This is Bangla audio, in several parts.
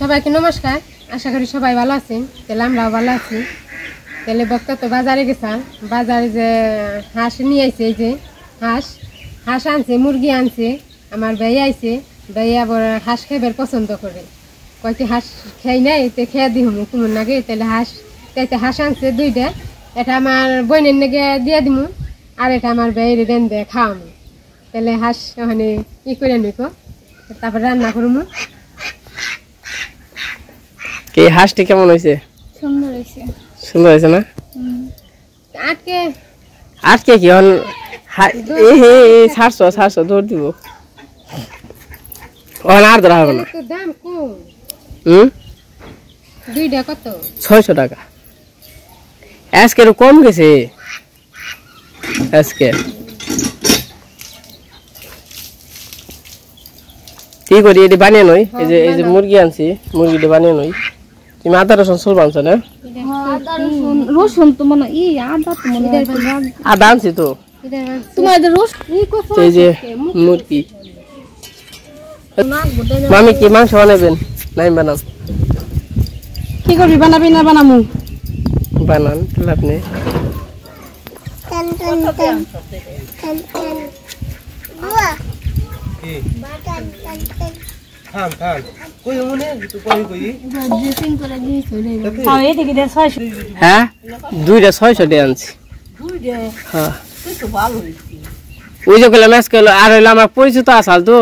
সবাইকে নমস্কার। আশা করি সবাই ভালো আছেন। তাহলে আমরাও ভালো আছি। তাহলে বক্তা তো বাজারে গেছাল বাজারে যে হাঁস নিয়ে আইছে, এই যে হাঁস। হাঁস আনছে, মুরগি আনছে। আমার ভাই আইছে। ভাই আবার হাঁস খাইবার পছন্দ করে। কয়েকটি হাঁস খেয়ে নাই, তে খেয়ে দিই হুমু কুমুর নাগে। তাহলে হাঁস, তাইতে হাঁস আনছে দুইটা। এটা আমার বোনের নাগে দিয়ে দিমু। আর এটা আমার ভাইয়ের দেন দে খাওয়ামু। তাহলে হাঁস ওখানে ই করে নিক তারপর রান্না করব কি হাঁসটি কেমন হয়েছে? সুন্দর হয়েছে। সুন্দর হয়েছে না? আজকে আজকে কি? হন হা- এ হে ছাড়ছো ছাড়ছো দৌড় দিব। ওখানে আর ধরা হবে না। দাম কম। হুম? দুইটা কত? ছয়শো টাকা। আজকে কম গেছে। আজকে। কি করি এটি বানিয়ে নই। এই যে এই যে মুরগি আনছি মুরগিটি বানিয়ে নই। তুমি আদা, রসুন চুল বানছো না? রসুন তো মনে ই আদা তো মনে আদা আনছি তো। তোমার রসুন এই যে মুরগি। মামি, কি মাংস বানাবেন? নাই বানান কি করবি বানাবি না বানামু বানান তাও ছয়শো হ্যাঁ? দুইটা ছয়শো টাকা আনছি। হ্যাঁ। ওই যে করলাম আজকে হলো আর হইল আমার পরিচিত আসাল তো।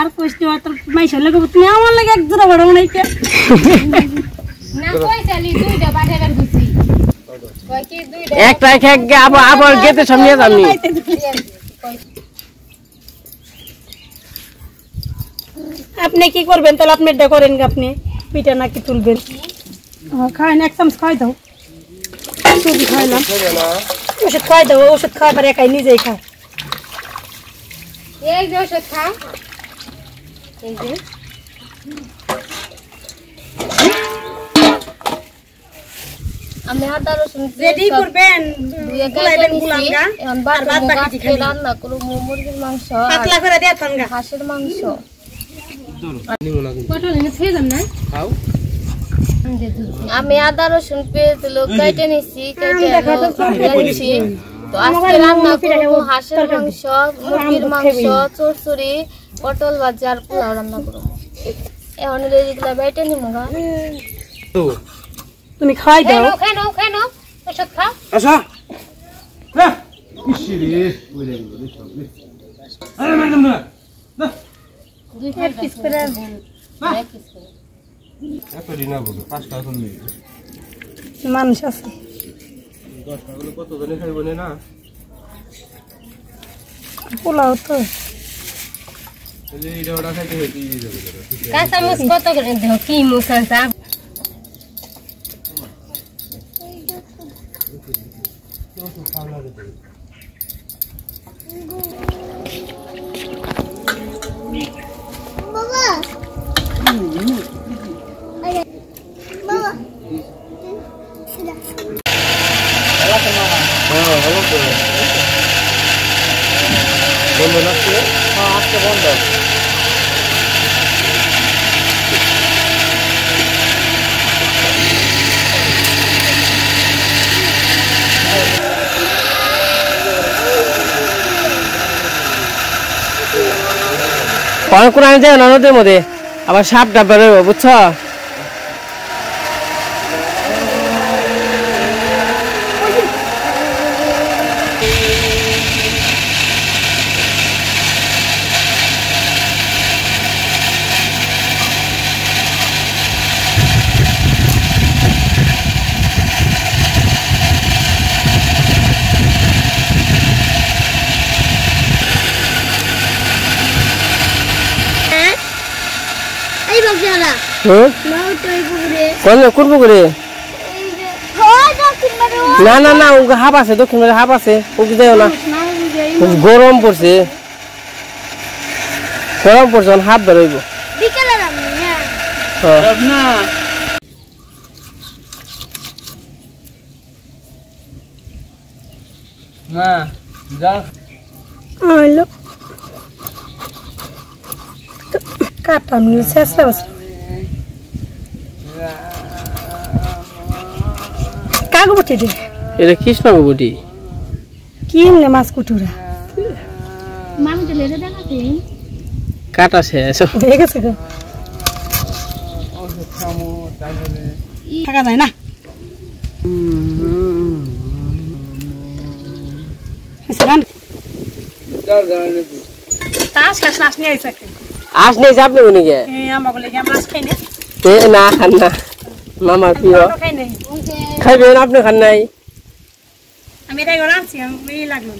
আর কষ্ট আর তোর মাইসের লাগে তুমি আমার লাগে এক জোড়া বড় মনে হইছে। না পয়সা লি দুইটা পাঠাবার বুঝছি কয় কি দুইটা? একটা গে আবার আবার গেতে সামনে যাবনি আপনি কি করবেন? তাহলে আপনি এটা করেন আপনি। পিঠা নাকি তুলবেন? খাইন এক চামচ খাই দাও। শুধু খাইলাম ওষুধ খাই দাও ওষুধ খাওয়াবার একাই নিজেই খায়। এই যে ওষুধ খাও এই যে। আমি আদা রসুন রেডি করবেন? গুলাইবেন গুলাম আর বাদ বাকি ভাত রান্না করব মুরগির মাংস পাতলা করে দিয়ে থান হাঁসের মাংস। আমি আদা রসুন পেঁয়াজ কেটে নিছি কেটে তো আজকে রান্না করব হাঁসের মাংস মুরগির মাংস চরচুরি পটল ভাজি আর পোলাও রান্না করব। এখন এগুলা বেটে তো। তুমি খাই দাও। নাও ওষুধ খাও। আসা। এক পিস করে এক পিস করে মানুষ আছে। পোলাও তো। কাঁচা মুচ কত করে দেহ কি আছে অনেক করে আমি কোরআন যায় ননদের মধ্যে। আবার সাপ ডাব বেরোবো বুঝছ? কোন পুকুরে? যে না না না, ওকে হাফ আছে, দক্ষিণ হাফ আছে, ওকে যাও না। গরম পড়ছে। গরম পড়ছে হাফ বেরোইব বিকেলে যাব হ্যাঁ। হ্যাঁ। আইলো কাটাম নি শেষ কাগু বটি দে এটা কৃষ্ণ বুটি কি নে মাছ কুটুরা মামি তো লেগে দেখাতে কাটা শেষ হয়ে গেছে গো থাকা যায় না রান তাস খাস নাচ নিয়ে আইসা আস নেই আপনি উনি গে আমার বলে গিয়ে মাছ খাই নে তে না খান না প্রিয় খাইবেন আপনি খান নাই? আমি এটাই করে আনছি আমি লাগল।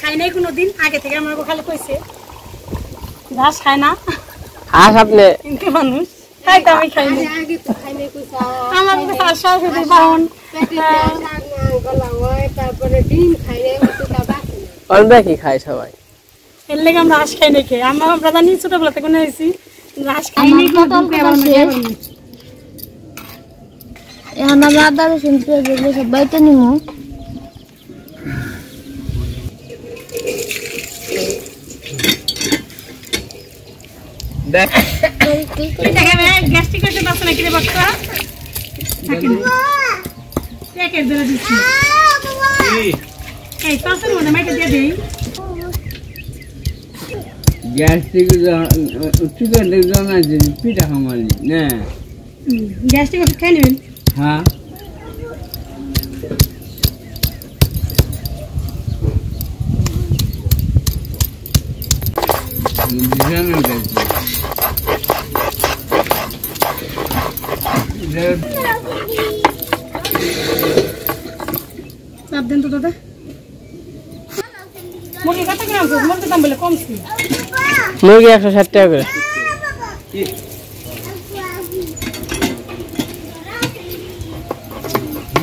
খাই নাই কোনো দিন আগে থেকে আমার খালি কইছে ঘাস খায় না। হাঁস আপনি? কিন্তু মানুষ খাই তো আমি খাই আমার ঘাস বাহন। তারপরে ডিম কি খায় সবাই। এর লেগে আমরা হাঁস খাই নাই খেয়ে আমরা আমরা জানি ছোটবেলা থেকে হয়েছি হাঁস খাই নাই। আমার আদা রসুন পেঁয়াজ এগুলো সব দিয়ে দিই গ্যাস্ট্রিক সুগার পিঠা খামালি না। গ্যাস্ট্রিক ওষুধ খাই নেবেন? হ্যাঁ। চাপ দেন তো দাদা। মুরগি কত গ্রাম আছে মুরগির দাম বলে কমছে। মুরগি একশো ষাট টাকা করে।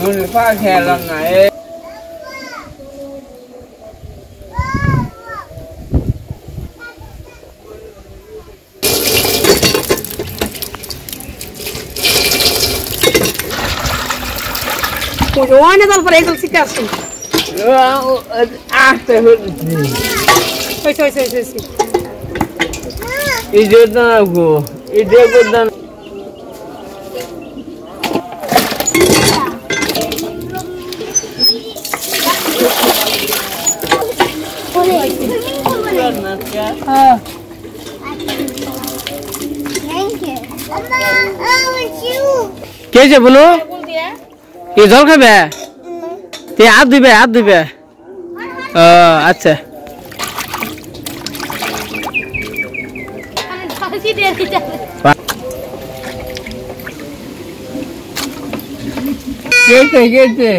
মনে পা খেলাম না এ অনেক জল পরে এগুলো শিখে আসছি আসতে হচ্ছে হয়েছে হয়েছে হয়েছে হয়েছে এই যে না গো এই যে করতাম হ্যাঁ কে যে বলো? কি জল খাবে? তে হাত দিবে হাত দিবে। ও আচ্ছা। কেটে কেটে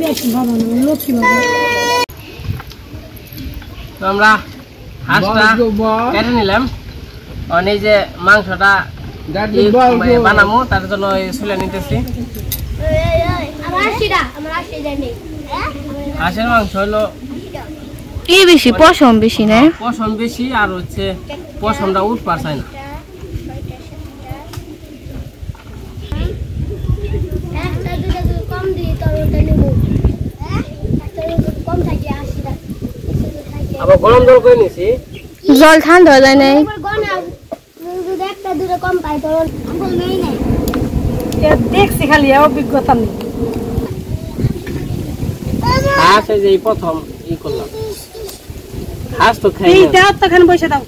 দেখি বাবা না লক্ষ্মী বাবা? তো আমরা হাঁসটা কেটে নিলাম। এই যে মাংসটা বানাবো তার জন্য এই নিতেছি। হাঁসের মাংস হলো কি বেশি? পশম বেশি না? পশম বেশি আর হচ্ছে পশমটা উঠ পারছায় না একটা দুটো যদি কম দিই তোর ওটা নেব একটা যদি কম থাকে আশি টাকা আবার গরম জল করে নিছি? জল ঠান্ডা হয়ে যায় নাই একটা দুটো কম পাই এ দেখছি খালি এ অভিজ্ঞতা নেই। হাঁস এই যে এই প্রথম ই করলাম। হাঁস তো খাই। দাও তো খান বসে দাও।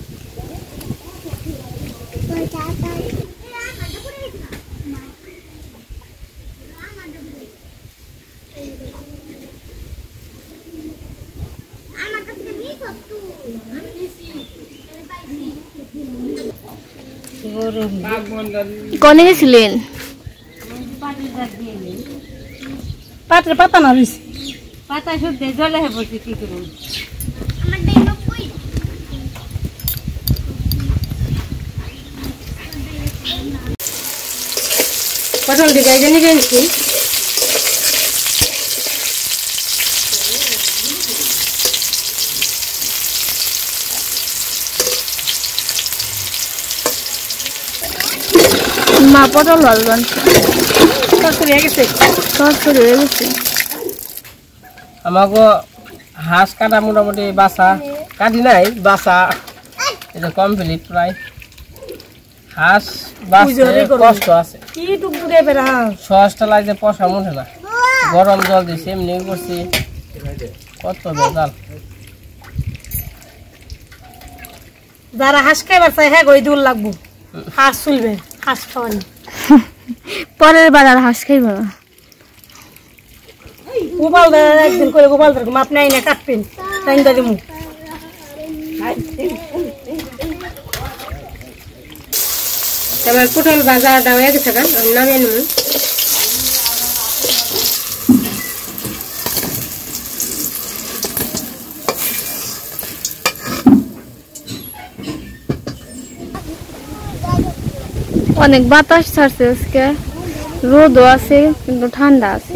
কনে গেছিলেন? পাত্রে পাতা না রয়েছে পাতা শুদ্ধে জলে হব কি করুন পটল এই জন্য গেছি মা পটল ভাজবেন তরকারি হয়ে গেছে? তরকারি হয়ে গেছে। আমাকে হাঁস কাটা মোটামুটি বাসা কাটি নাই বাসা এটা কমপ্লিট প্রায়। হাঁস কষ্ট আছে। কি টুকটুকে বেড়া সহজটা লাগছে পশা মুঠে না। গরম জল দিছি এমনি করছি। কত বেজাল। যারা হাঁস খাইবার চাই হ্যাঁ গই দূর লাগবো। হাঁস চলবে। হাঁস খাওয়ানি পরের বার আর হাঁস খাইব না। গোপাল দাদা একদিন করে গোপাল দাদা আপনি আইনা কাটবেন টাইম দাদি মুখ তারপর পটল বাজারটা হয়ে গেছে গা আমি নামিয়ে নেব অনেক বাতাস ছাড়ছে আজকে রোদও আছে কিন্তু ঠান্ডা আছে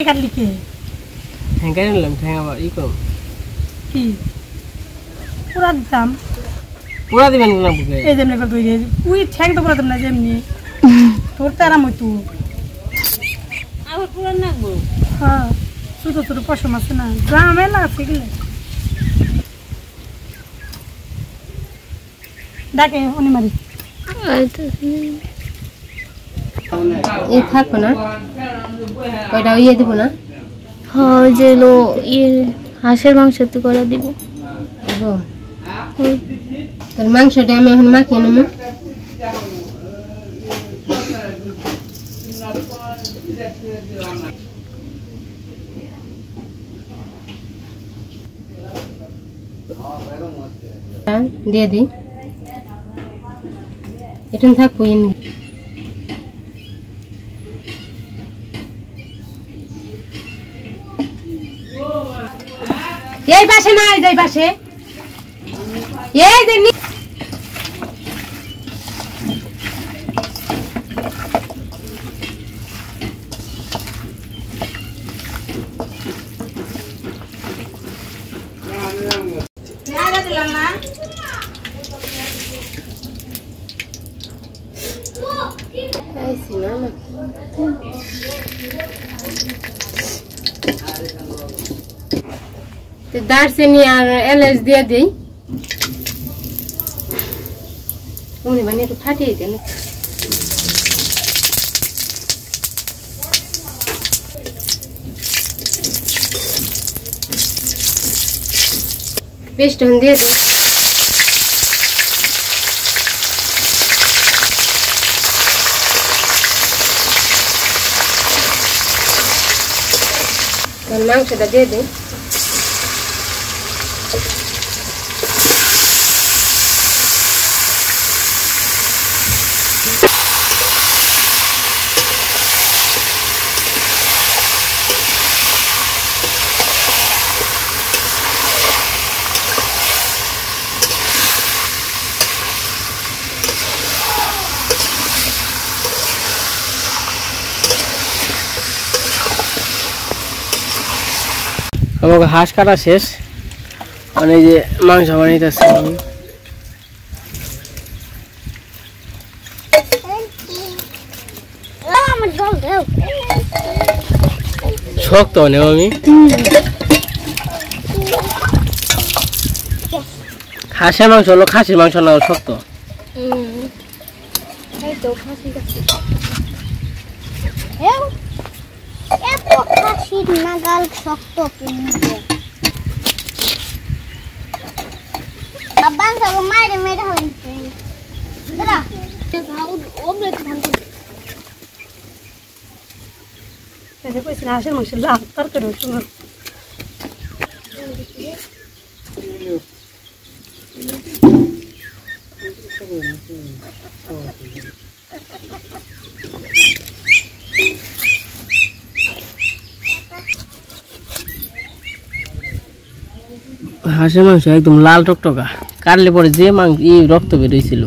কাটলি কে ঠেঙ্গাই নিলাম ঠেঙ্গা আবার ই করুন কি পুরা দিতাম পুরা দিবেন না বুকে এই যেমনি করে তৈরি উই ঠ্যাং তো পুরা দিতাম না যেমনি তোর তো আরাম হইতো আবার পুরা নাকবো হ্যাঁ ছোট ছোট পশম আছে না? গ্রামেলা আছে গেলে। ডাকে উনি মারি। এই থাকব না। ওইটা ইয়ে দেবো না? হয় যে লো ইয়ে হাঁসের মাংস তো করে দিব? দেবো। তার মাংসটা আমি এখন মাখিয়ে নেব। দিয়ে দিই। এটা থাকব ইন এই পাশে না এই পাশে এই পাশে। এই দারচিনি আর এলাচ দিয়ে দিই উনি মানে একটু ফাটিয়ে দেন পেস্ট দিয়ে দিই এবার মাংসটা দিয়ে আমাকে হাঁস কাটা শেষ। মানে যে মাংস বানিয়েছে আমি শক্ত নেব আমি খাসির মাংস হলো খাসির মাংস না শক্ত? এত খাসির নাগাল শক্ত পিনবে আব্বা সব মারে মেরে হইছে দাঁড়া। এই যে কইছি না, হাঁসের মাংস লাভ তরকারি সুন্দর হাঁসের মাংস একদম লাল টকটকা। কাটলে পরে যে মাংস, ই রক্ত বেরোইছিল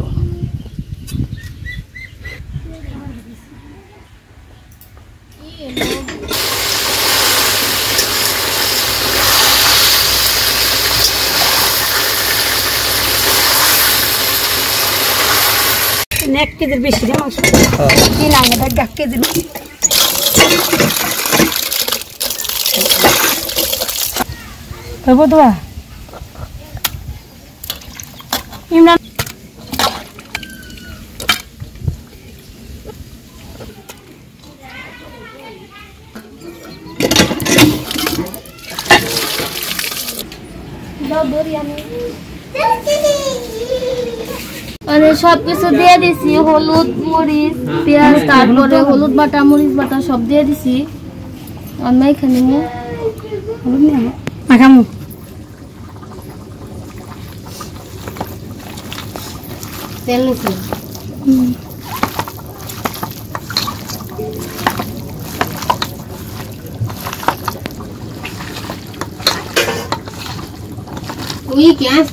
এক কেজির বেশি রে মাংস। লাগে দেখ এক কেজির বেশি। মানে সবকিছু দিয়ে দিছি হলুদ মরিচ পেঁয়াজ তারপরে হলুদ বাটা মরিচ বাটা সব দিয়ে দিছি। আমি এখানে মাখামু তেল নিছি ওই কি আসতে পারিস না দিনে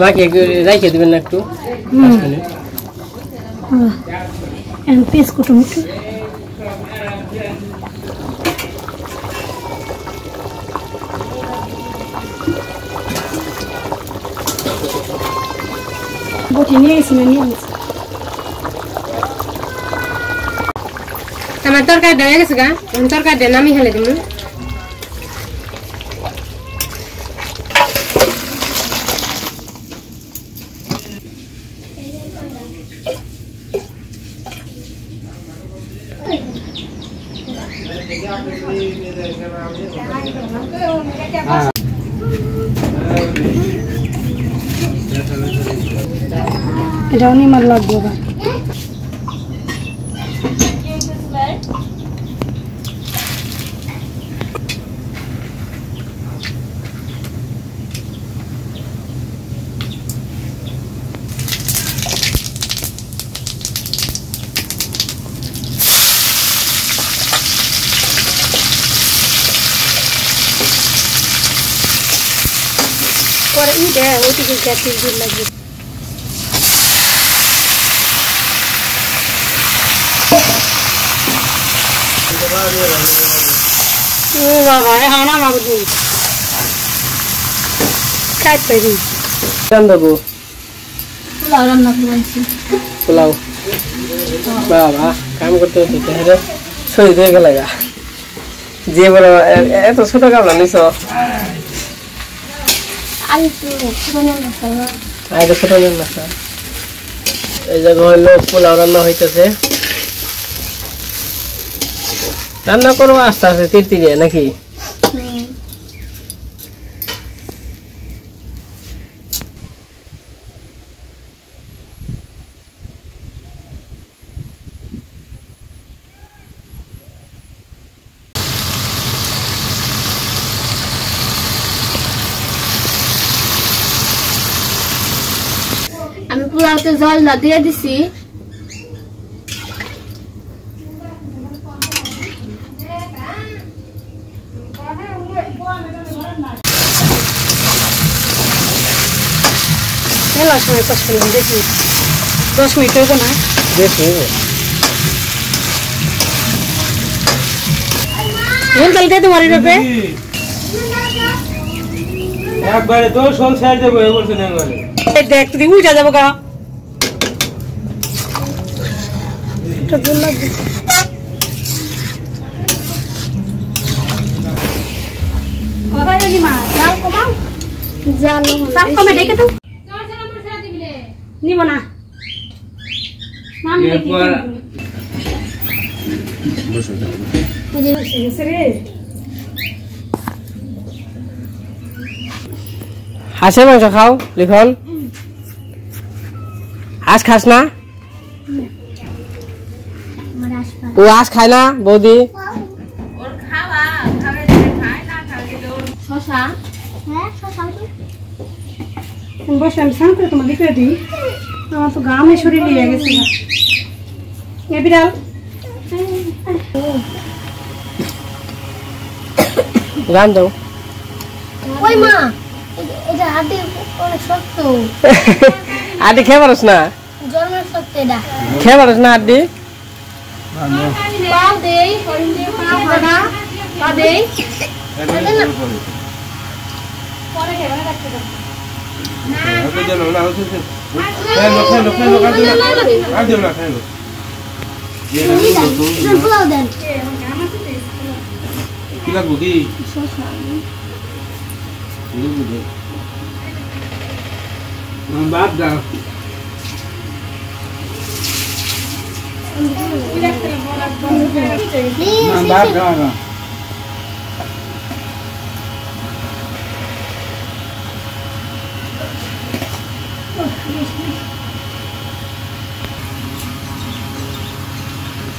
মাকে রাইখে দিবেন না একটু মাঝখানে। এখন পেস্ট কুটুম একটু বটি নিয়ে গেছি না নিয়ে গেছি আমার তরকারি দেওয়া গেছে গা আমি তরকারি দিয়ে নামি হেলে দিব এটাও নিমার লাগবে এবার পরে ই ওইদিকে গ্যাসের বিল লাগবে ও বাবা এখন আমাকে দিন খাই পারি রান দেবো? পোলাও রান্না করেছি। পোলাও? বাবা কাম করতে করতে হেরে শহীদ হয়ে গেল যে বড় এত ছোট কামলা নিছ আর একটু ধনে মশলা আগে ছোট নেন না এই জায়গা হইল পোলাও রান্না হইতেছে। রান্না করব আস্তে আস্তে, তিরতিরে, নাকি? আমি পোলাওতে জলটা দিয়ে দিছি। মেলা সময় কষ্ট করলাম দেখি। দশ মিনিট হইব না? দেখি ভুল তাল তোমার রূপে একবারে তো সব দেবো বলছেন একবারে। দেখ তুই উঠে যাব গা। এটা ভুল লাগবে। জানো সাপ কমে? ডেকে তো নিব না। নাম দেখি এরপর রে। হাঁসের মাংস খাও লিখন। হাঁস খাস না? ও হাঁস খায় না বৌদি? শশা? হ্যাঁ বসে আমি স্নান করে তোমার লিখে দিই। আমার তো গামে শরীর নিয়ে গেছে। না এ বিড়াল। রান দাও। ওই মা এটা- হাতে অনেক শক্ত। আড্ডি খেয়ে পারস না? জন্মের শক্ত এটা। খেয়ে পারস না আড্ডি পাও দেই হরিণ দিয়ে পাও ফাটা পা দেই খাইলো না হচ্ছে খাইলো খাইলো খাইলো খাইলো আর দেব না খাইলো পোলাও দেন লাগবো কি বাদ দাও বাদ দাও না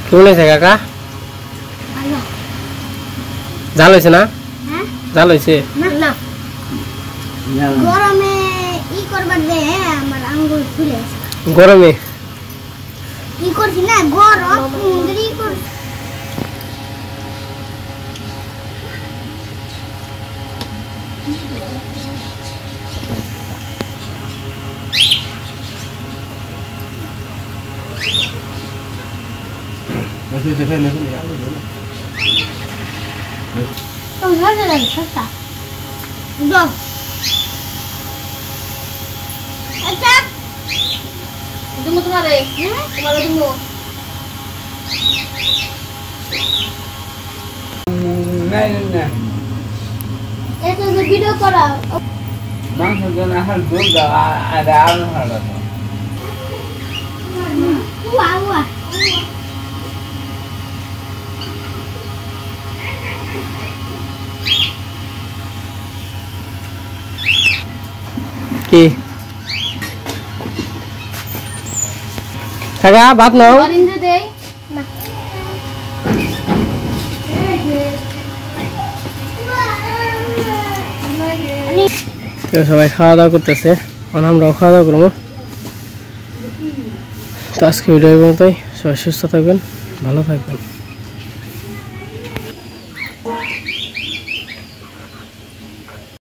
কেমন হয়েছে কাকা জাল হয়েছে না হ্যাঁ? জাল হয়েছে না গরমে ই করবার দে আমার আঙ্গুল ফুলে গেছে। গরমে ই করছি না গরম উঙ্গরি ই করছি তো ভালো লাগে সস্তা দাও আচ্ছা তুমি তোমারে তোমারে তুমি নাই না এটা যে ভিডিও করা মাংস জন আহার দুধ দাও আর আর হাড়া দাও উয়া উয়া কি কাকা ভাত নাও অরিন্দে দেই তো সবাই খাওয়া দাওয়া করতেছে এখন আমরাও খাওয়া দাওয়া করব তো আজকে ভিডিও এবং তাই সবাই সুস্থ থাকবেন ভালো থাকবেন